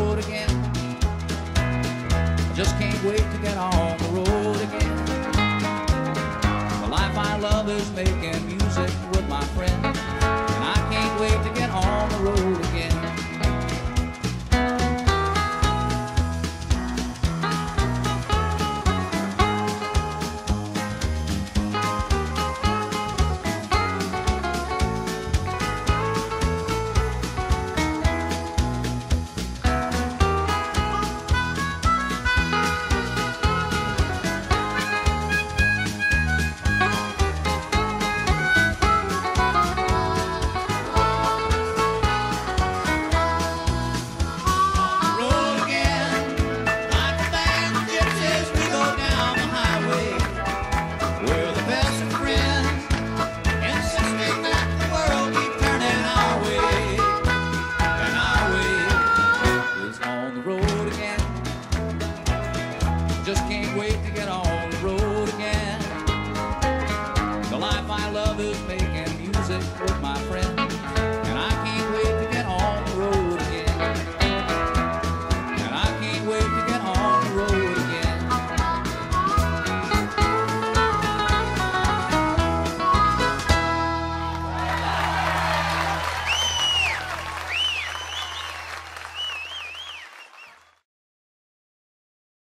road again. I just can't wait to get on the road. just can't wait to get on the road again. The life I love is making music.